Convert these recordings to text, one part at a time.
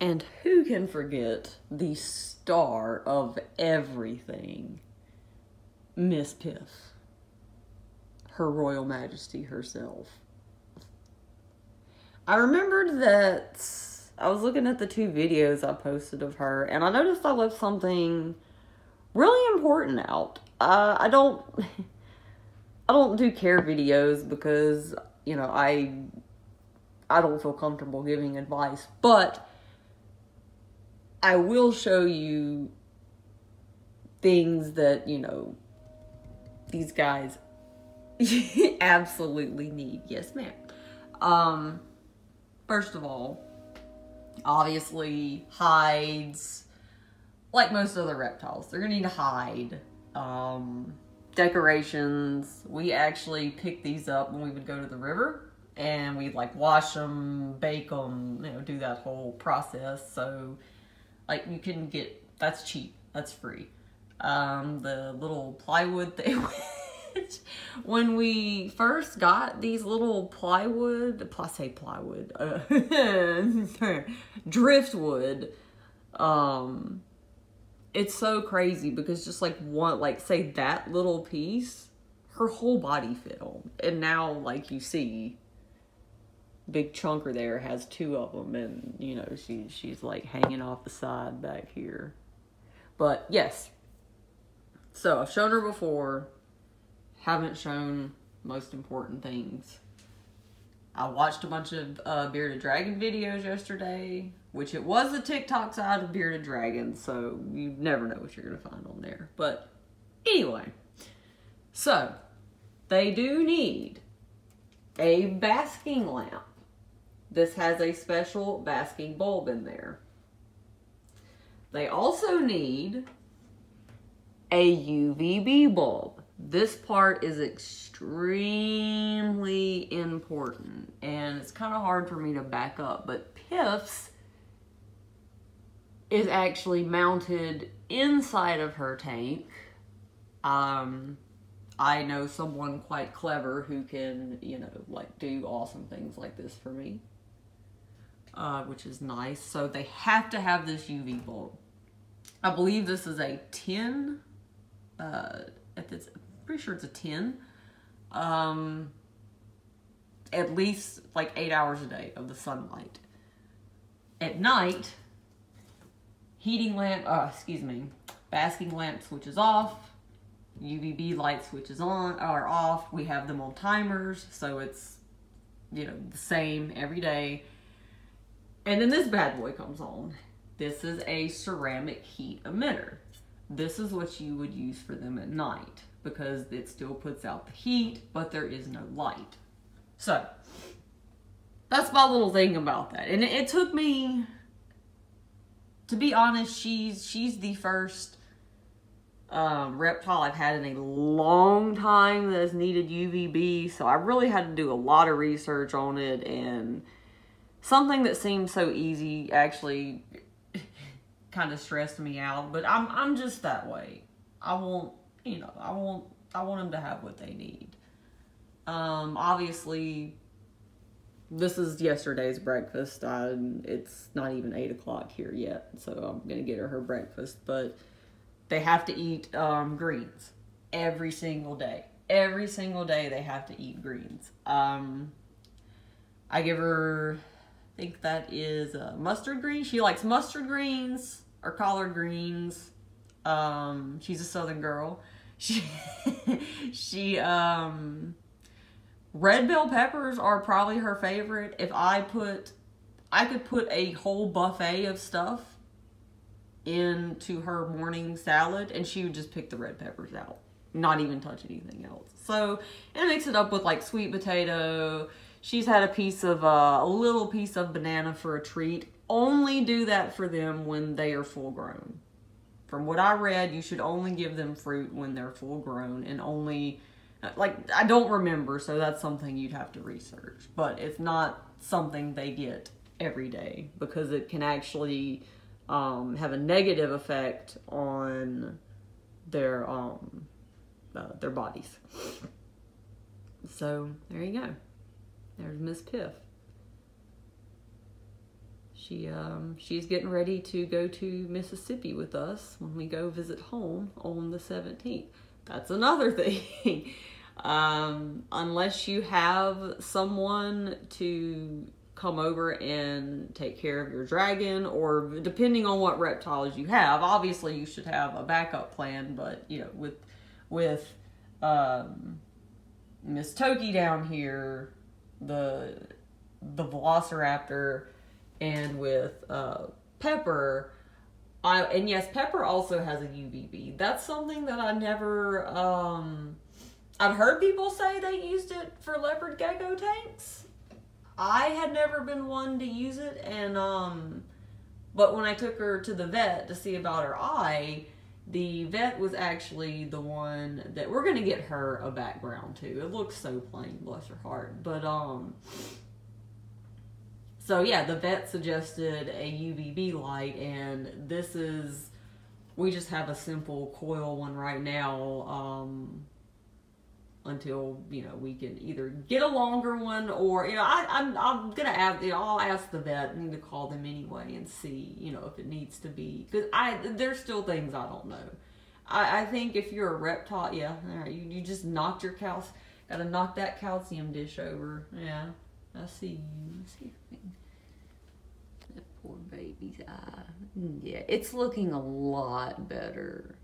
And who can forget the star of everything, Miss Piff, Her Royal Majesty herself. I remembered that I was looking at the two videos I posted of her, and I noticed I left something really important out. Uh, I don't, I don't do care videos because you know I, I don't feel comfortable giving advice, but I will show you things that you know these guys absolutely need. Yes, ma'am. Um, first of all, obviously hides like most other reptiles they're gonna need a hide um, decorations we actually picked these up when we would go to the river and we'd like wash them bake them you know do that whole process so like you can get that's cheap that's free um, the little plywood thing when we first got these little plywood, I say plywood, uh, driftwood, um, it's so crazy because just like one, like say that little piece, her whole body fit on. And now, like you see, big chunker there has two of them and you know she she's like hanging off the side back here but yes so i've shown her before haven't shown most important things. I watched a bunch of uh, Bearded Dragon videos yesterday, which it was the TikTok side of Bearded Dragon, so you never know what you're to find on there. But anyway, so they do need a basking lamp. This has a special basking bulb in there. They also need a UVB bulb. This part is extremely important and it's kind of hard for me to back up but Piff's is actually mounted inside of her tank. Um I know someone quite clever who can you know like do awesome things like this for me uh, which is nice so they have to have this UV bulb I believe this is a 10 uh, at this pretty sure it's a 10. Um, at least like eight hours a day of the sunlight. At night, heating lamp, uh, excuse me, basking lamp switches off, UVB light switches on or off. We have them on timers, so it's, you know, the same every day. And then this bad boy comes on. This is a ceramic heat emitter. This is what you would use for them at night because it still puts out the heat, but there is no light. So, that's my little thing about that. And it, it took me, to be honest, she's, she's the first um, reptile I've had in a long time that has needed UVB. So I really had to do a lot of research on it and something that seemed so easy actually kind of stressed me out. But I'm, I'm just that way. I won't you know, I want I want them to have what they need. Um, obviously, this is yesterday's breakfast. I, it's not even eight o'clock here yet, so I'm gonna get her her breakfast. But they have to eat um, greens every single day. Every single day they have to eat greens. Um, I give her, I think that is uh, mustard green. She likes mustard greens or collard greens. Um, she's a southern girl she she um red bell peppers are probably her favorite. If I put I could put a whole buffet of stuff into her morning salad and she would just pick the red peppers out. Not even touch anything else. So, and mix it up with like sweet potato. She's had a piece of, uh, a little piece of banana for a treat. Only do that for them when they are full grown. From what I read, you should only give them fruit when they're full grown and only, like, I don't remember, so that's something you'd have to research. But it's not something they get every day because it can actually um, have a negative effect on their um, uh, their bodies. So there you go. There's Miss Piff. she um, she's getting ready to go to Mississippi with us when we go visit home on the 17th. That's another thing. um, unless you have someone to come over and take care of your dragon or depending on what reptiles you have obviously you should have a backup plan but you know with with um miss toki down here the the velociraptor and with uh pepper i and yes pepper also has a uvb that's something that i never um i've heard people say they used it for leopard gecko tanks. I had never been one to use it, and um, but when I took her to the vet to see about her eye, the vet was actually the one that we're gonna get her a background to. It looks so plain, bless her heart. But um, so yeah, the vet suggested a UVB light, and this is we just have a simple coil one right now. Um, until you know we can either get a longer one or you know I, I'm I'm gonna ask you know, I'll ask the vet. Need to call them anyway and see you know if it needs to be because I there's still things I don't know. I, I think if you're a reptile, yeah, you you just knocked your cal gotta knock that calcium dish over. Yeah, I see you. I see That poor baby's eye. Mm, yeah, it's looking a lot better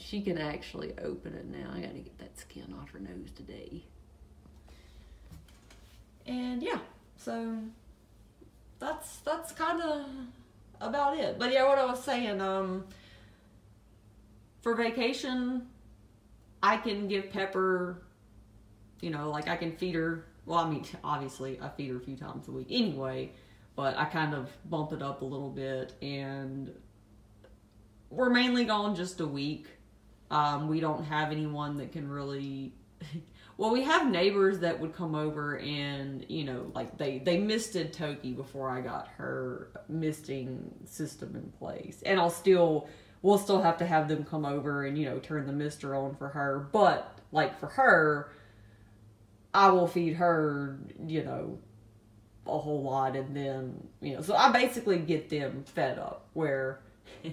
she can actually open it now. I gotta get that skin off her nose today. And yeah, so that's that's kind of about it. But yeah, what I was saying, um, for vacation, I can give Pepper, you know, like I can feed her. Well, I mean, obviously I feed her a few times a week anyway, but I kind of bump it up a little bit and we're mainly gone just a week um, we don't have anyone that can really. well, we have neighbors that would come over and you know, like they they misted Toki before I got her misting system in place, and I'll still we'll still have to have them come over and you know turn the mister on for her. But like for her, I will feed her, you know, a whole lot, and then you know, so I basically get them fed up where.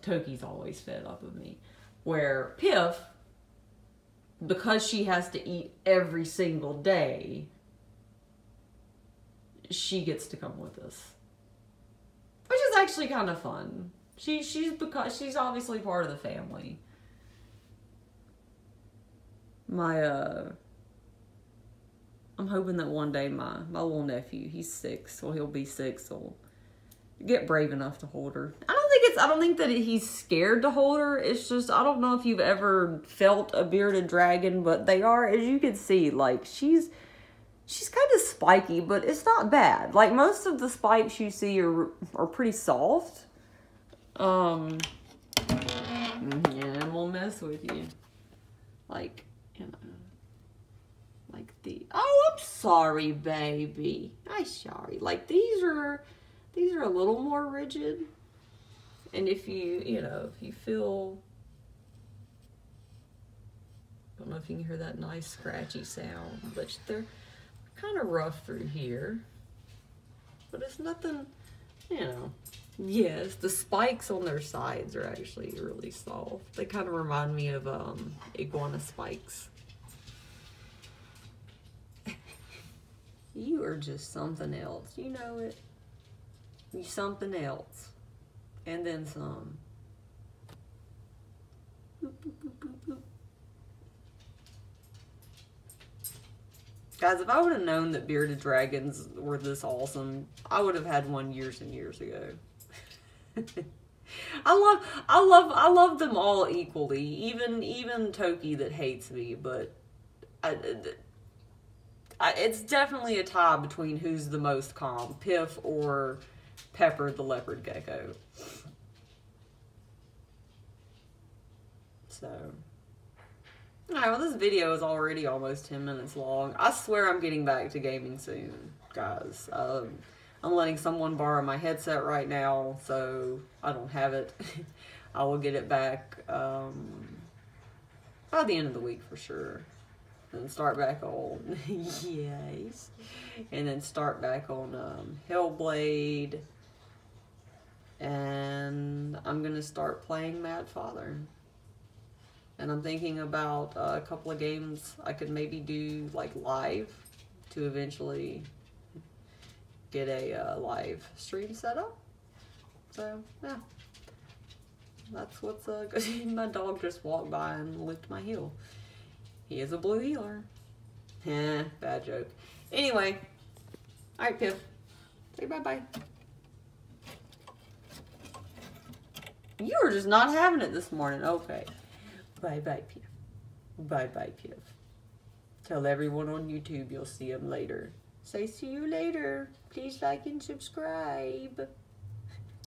Toki's always fed up with me where Piff, because she has to eat every single day, she gets to come with us. Which is actually kind of fun. She she's because she's obviously part of the family. My uh I'm hoping that one day my my little nephew, he's six, so he'll be six, so get brave enough to hold her. I it's, I don't think that he's scared to hold her. It's just, I don't know if you've ever felt a bearded dragon, but they are, as you can see, like she's, she's kind of spiky, but it's not bad. Like most of the spikes you see are, are pretty soft. Um, yeah, we'll mess with you. Like, you know, like the, oh, I'm sorry, baby. I'm sorry. Like these are, these are a little more rigid. And if you, you know, if you feel, I don't know if you can hear that nice scratchy sound, but they're kind of rough through here. But it's nothing, you know. Yes, the spikes on their sides are actually really soft. They kind of remind me of um, iguana spikes. you are just something else. You know it you something else. And then some. Guys, if I would have known that bearded dragons were this awesome, I would have had one years and years ago. I love, I love, I love them all equally. Even, even Toki that hates me, but I, I, it's definitely a tie between who's the most calm, Piff or Pepper the leopard gecko. So, alright, well this video is already almost 10 minutes long. I swear I'm getting back to gaming soon, guys. Um, I'm letting someone borrow my headset right now, so I don't have it. I will get it back um, by the end of the week for sure. And start back on yes, and then start back on um, Hellblade, and I'm gonna start playing Mad Father. And I'm thinking about uh, a couple of games I could maybe do like live to eventually get a uh, live stream set up. So yeah, that's what's uh, my dog just walked by and licked my heel. He is a blue heeler. Eh, bad joke. Anyway, all right, Piff. Say bye bye. You were just not having it this morning. Okay. Bye bye, Piff. Bye bye, Piff. Tell everyone on YouTube you'll see him later. Say see you later. Please like and subscribe.